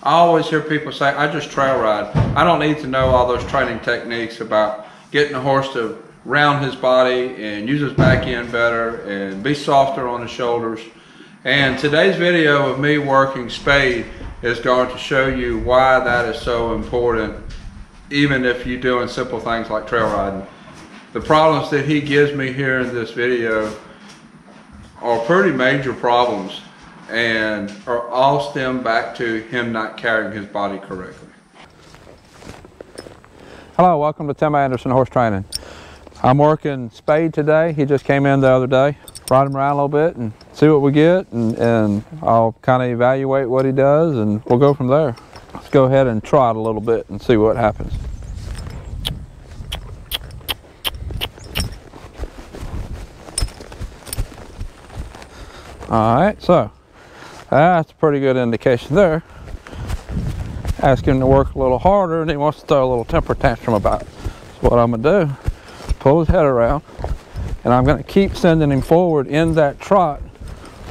I always hear people say, I just trail ride. I don't need to know all those training techniques about getting a horse to round his body and use his back end better and be softer on the shoulders. And today's video of me working spade is going to show you why that is so important, even if you're doing simple things like trail riding. The problems that he gives me here in this video are pretty major problems and are all stem back to him not carrying his body correctly. Hello, welcome to Tim Anderson Horse Training. I'm working Spade today. He just came in the other day. Ride him around a little bit and see what we get and, and I'll kind of evaluate what he does and we'll go from there. Let's go ahead and trot a little bit and see what happens. All right, so Ah, that's a pretty good indication there. Ask him to work a little harder and he wants to throw a little temper tantrum about it. So what I'm gonna do, pull his head around and I'm gonna keep sending him forward in that trot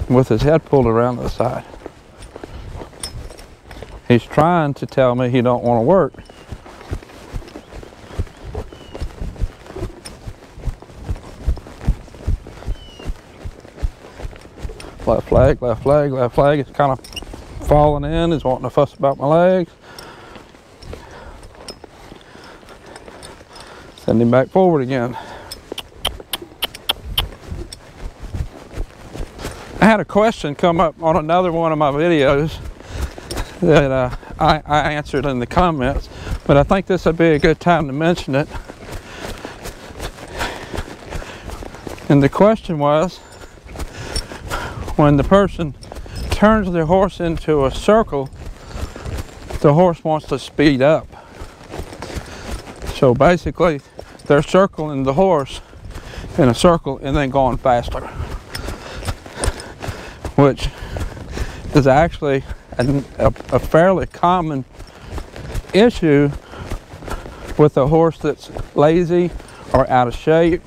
with his head pulled around the side. He's trying to tell me he don't want to work. Left leg, left leg, left leg. It's kind of falling in. He's wanting to fuss about my legs. Send him back forward again. I had a question come up on another one of my videos that uh, I, I answered in the comments, but I think this would be a good time to mention it. And the question was, when the person turns their horse into a circle, the horse wants to speed up. So basically, they're circling the horse in a circle and then going faster, which is actually a, a, a fairly common issue with a horse that's lazy or out of shape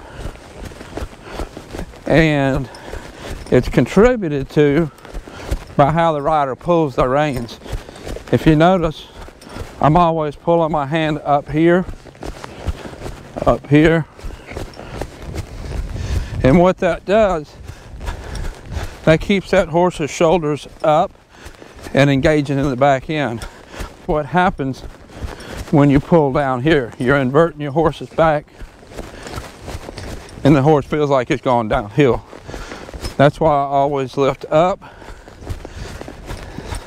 and it's contributed to by how the rider pulls the reins. If you notice, I'm always pulling my hand up here, up here. And what that does, that keeps that horse's shoulders up and engaging in the back end. What happens when you pull down here? You're inverting your horse's back and the horse feels like it's going downhill. That's why I always lift up.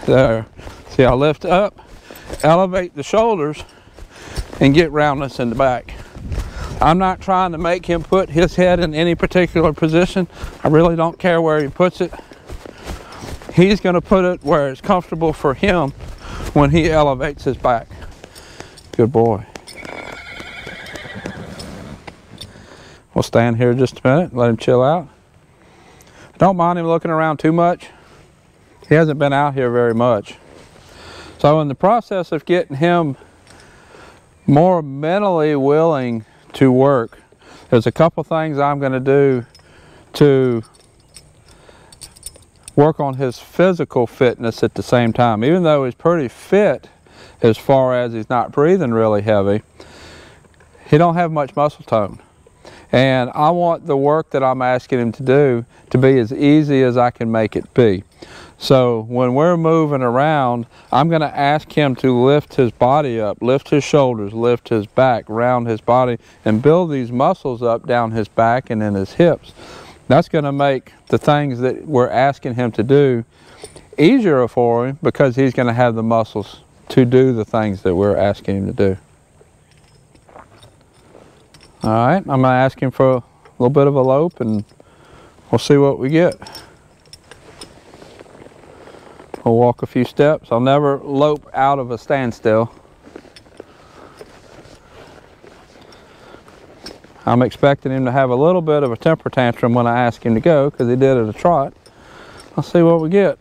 There. See, I lift up, elevate the shoulders, and get roundness in the back. I'm not trying to make him put his head in any particular position. I really don't care where he puts it. He's going to put it where it's comfortable for him when he elevates his back. Good boy. We'll stand here just a minute, let him chill out. Don't mind him looking around too much. He hasn't been out here very much. So in the process of getting him more mentally willing to work, there's a couple things I'm going to do to work on his physical fitness at the same time. Even though he's pretty fit as far as he's not breathing really heavy, he don't have much muscle tone. And I want the work that I'm asking him to do to be as easy as I can make it be. So when we're moving around, I'm going to ask him to lift his body up, lift his shoulders, lift his back, round his body, and build these muscles up down his back and in his hips. That's going to make the things that we're asking him to do easier for him because he's going to have the muscles to do the things that we're asking him to do. All right, I'm gonna ask him for a little bit of a lope and we'll see what we get. We'll walk a few steps. I'll never lope out of a standstill. I'm expecting him to have a little bit of a temper tantrum when I ask him to go because he did at a trot. Let's see what we get.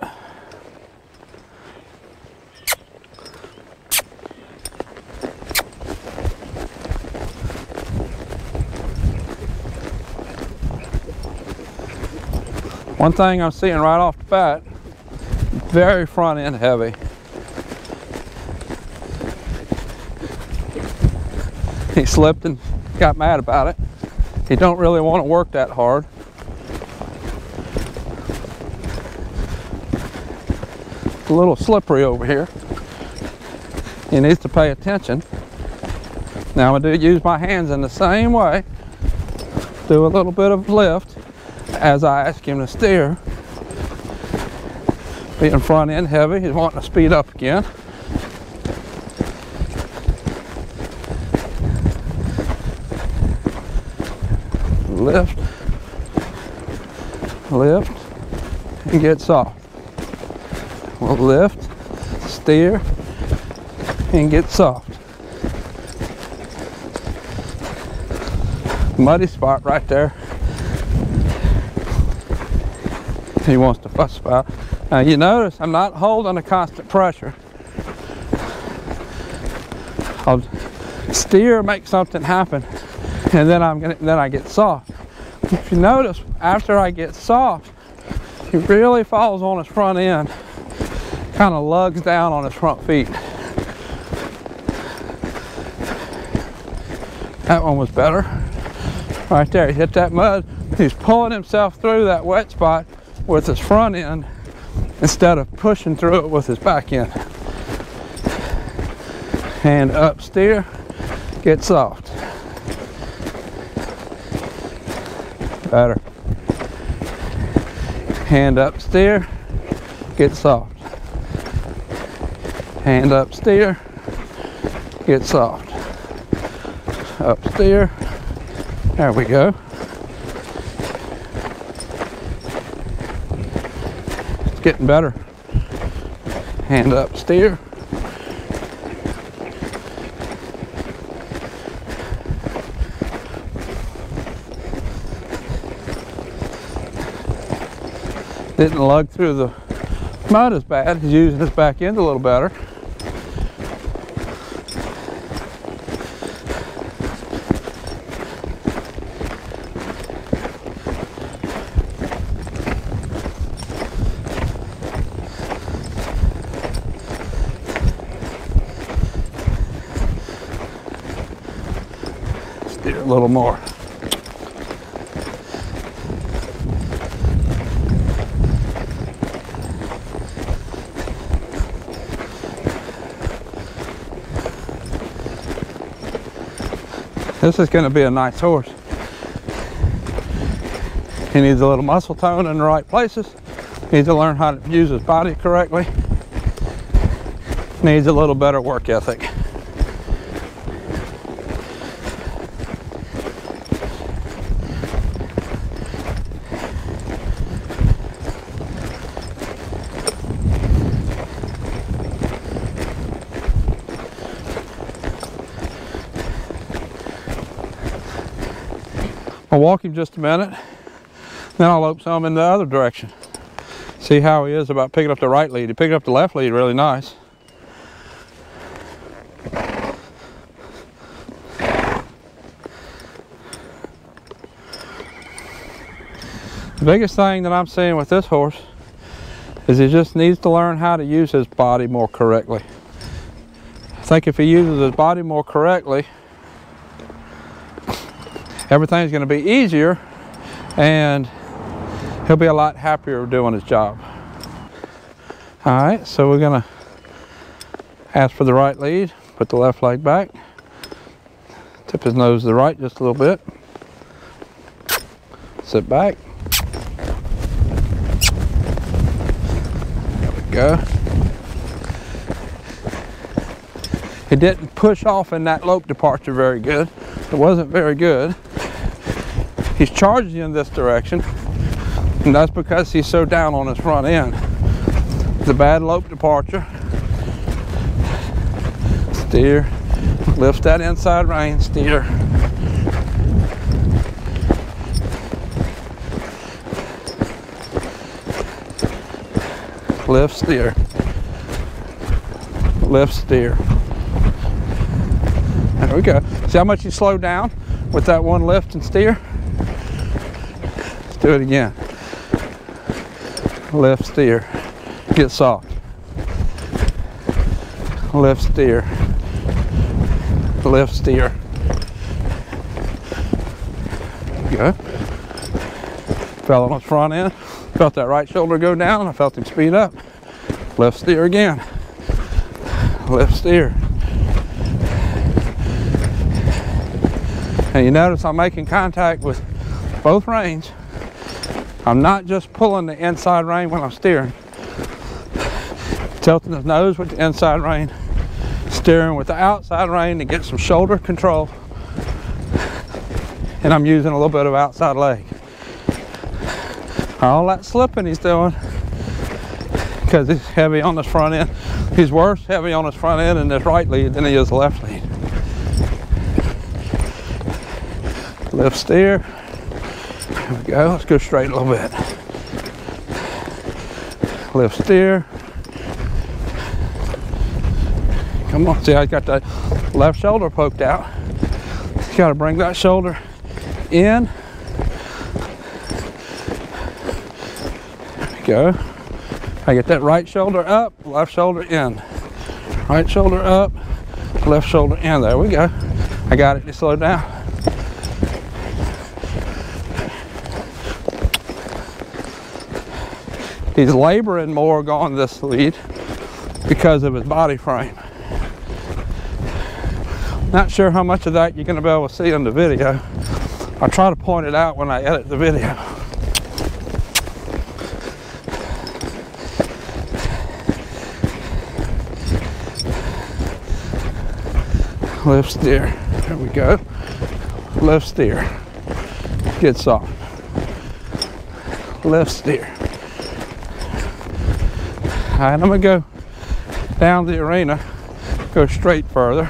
One thing I'm seeing right off the bat, very front end heavy. He slipped and got mad about it. He don't really want to work that hard. It's a little slippery over here. He needs to pay attention. Now I do use my hands in the same way. Do a little bit of lift as I ask him to steer. Being front end heavy, he's wanting to speed up again. Lift, lift, and get soft. We'll lift, steer, and get soft. Muddy spot right there. He wants to fuss about. Now you notice I'm not holding a constant pressure. I'll steer, make something happen, and then I'm gonna then I get soft. If you notice, after I get soft, he really falls on his front end, kind of lugs down on his front feet. That one was better. Right there, he hit that mud. He's pulling himself through that wet spot with his front end instead of pushing through it with his back end. Hand up, steer, get soft. Better. Hand up, steer, get soft. Hand up, steer, get soft. Up, steer. There we go. Getting better. Hand up, steer. Didn't lug through the mud as bad. He's using his back end a little better. Little more. This is going to be a nice horse. He needs a little muscle tone in the right places. Needs to learn how to use his body correctly. Needs a little better work ethic. I'll walk him just a minute, then I'll open some in the other direction. See how he is about picking up the right lead. He picked up the left lead really nice. The biggest thing that I'm seeing with this horse is he just needs to learn how to use his body more correctly. I think if he uses his body more correctly, everything's going to be easier and he'll be a lot happier doing his job. All right, so we're going to ask for the right lead, put the left leg back, tip his nose to the right just a little bit, sit back. There we go. He didn't push off in that lope departure very good. It wasn't very good. He's charging in this direction, and that's because he's so down on his front end. It's a bad lope departure. Steer, lift that inside rein, steer. Lift, steer. Lift, steer. There we go. See how much you slow down with that one lift and steer? Do it again. Left steer. Get soft. Left steer. left steer. go. Fell on his front end. Felt that right shoulder go down. I felt him speed up. Left steer again. Left steer. And you notice I'm making contact with both reins. I'm not just pulling the inside rein when I'm steering. Tilting his nose with the inside rein. Steering with the outside rein to get some shoulder control. And I'm using a little bit of outside leg. All that slipping he's doing because he's heavy on his front end. He's worse heavy on his front end in this right lead than he is the left lead. Left steer. We go. Let's go straight a little bit. Left steer. Come on. See, I got the left shoulder poked out. Got to bring that shoulder in. There we go. I get that right shoulder up, left shoulder in. Right shoulder up, left shoulder in. There we go. I got it to slow down. He's laboring more going this lead because of his body frame. Not sure how much of that you're to be able to see in the video. I'll try to point it out when I edit the video. Left steer. There we go. Left steer. Get soft. Left steer. All right, I'm gonna go down the arena, go straight further.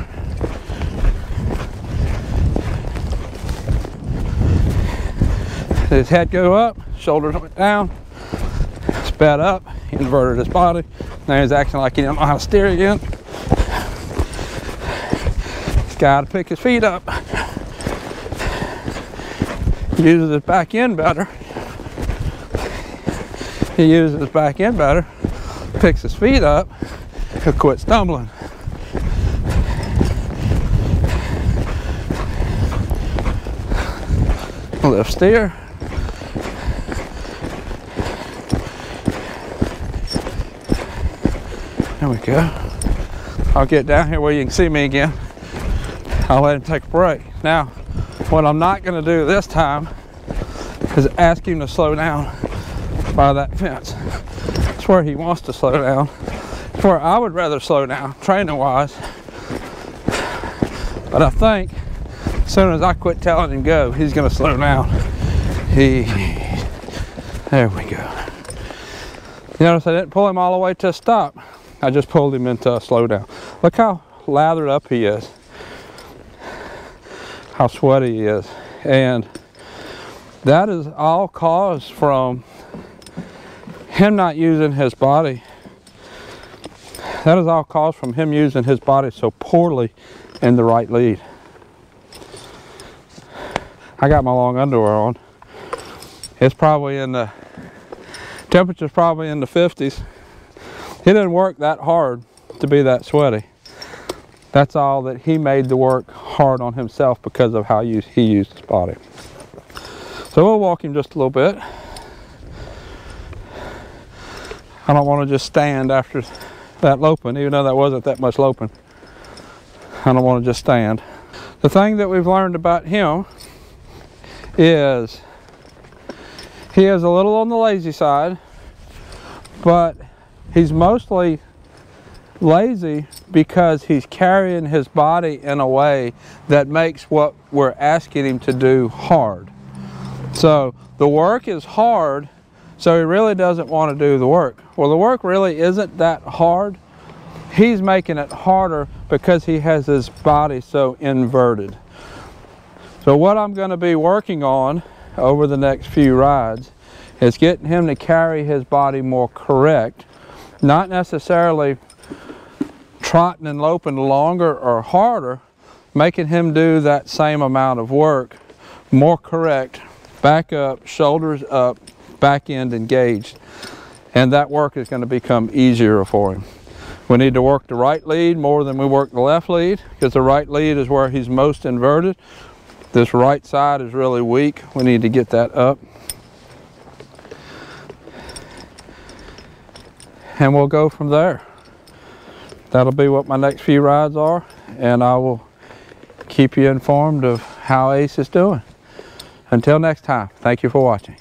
His head go up, shoulders went down, sped up, inverted his body. Now he's acting like he don't know how to steer again. He's got to pick his feet up. Uses his back end better. He uses his back end better picks his feet up, he'll quit stumbling. Left steer. There we go. I'll get down here where you can see me again. I'll let him take a break. Now, what I'm not going to do this time is ask him to slow down by that fence. It's where he wants to slow down. Where I would rather slow down, training wise. But I think as soon as I quit telling him go, he's to slow down. He, there we go. You notice I didn't pull him all the way to a stop. I just pulled him into a slow down. Look how lathered up he is. How sweaty he is. And that is all caused from him not using his body, that is all caused from him using his body so poorly in the right lead. I got my long underwear on. It's probably in the, temperature's probably in the 50s. He didn't work that hard to be that sweaty. That's all that he made the work hard on himself because of how he used his body. So we'll walk him just a little bit. I don't want to just stand after that loping, even though that wasn't that much loping. I don't want to just stand. The thing that we've learned about him is he is a little on the lazy side, but he's mostly lazy because he's carrying his body in a way that makes what we're asking him to do hard. So the work is hard so he really doesn't want to do the work. Well, the work really isn't that hard. He's making it harder because he has his body so inverted. So what I'm going to be working on over the next few rides is getting him to carry his body more correct, not necessarily trotting and loping longer or harder, making him do that same amount of work more correct, back up, shoulders up, back end engaged. And that work is going to become easier for him. We need to work the right lead more than we work the left lead because the right lead is where he's most inverted. This right side is really weak. We need to get that up. And we'll go from there. That'll be what my next few rides are, and I will keep you informed of how Ace is doing. Until next time, thank you for watching.